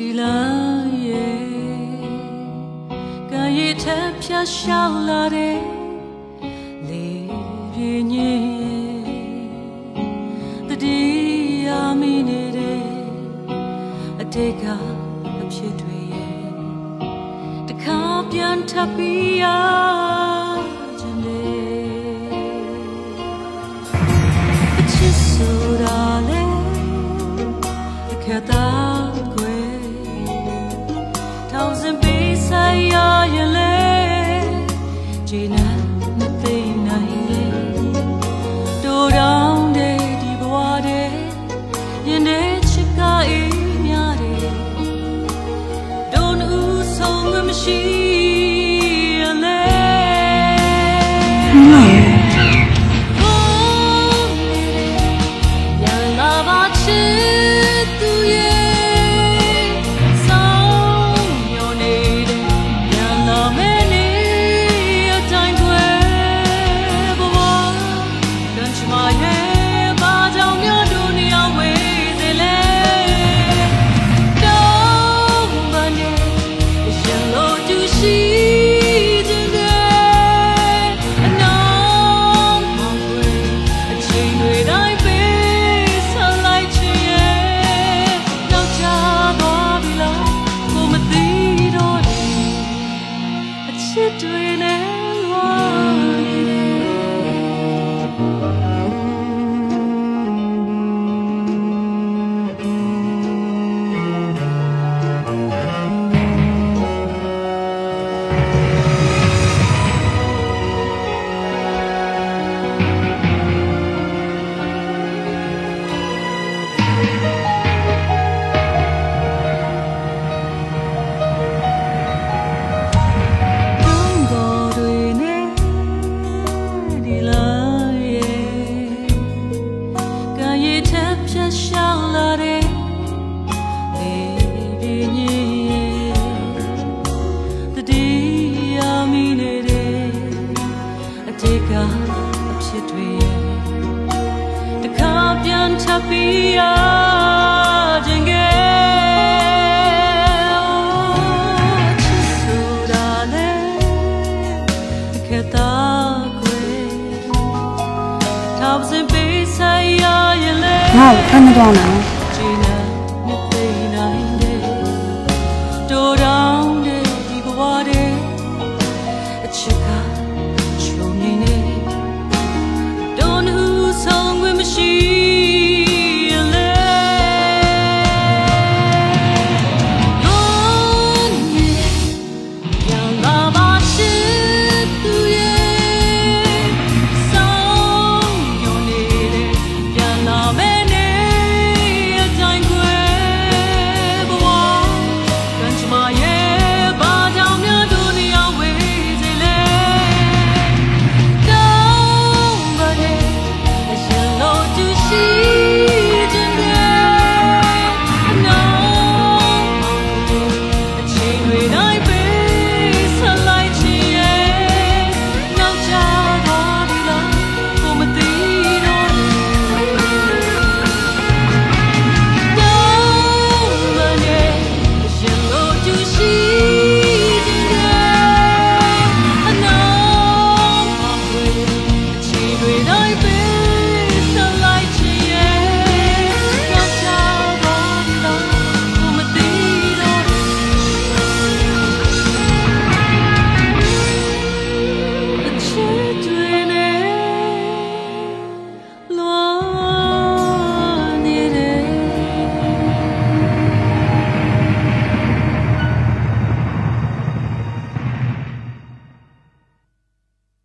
ဒီလာရဲ့ကရဲ့ထပ်ဖြာရှောက်လာတဲ့လေပြင်းကြီးတတိယမိနေတဲ့အတိတ်ကအဖြစ်တွေရဲ့တခါပြန်ထပ်ပြီးရခြင်းလေအချစ်ဆိုတာလေအခက်သား she chết trời nén hoa. Taubs and Bass, I 我看到多少人了？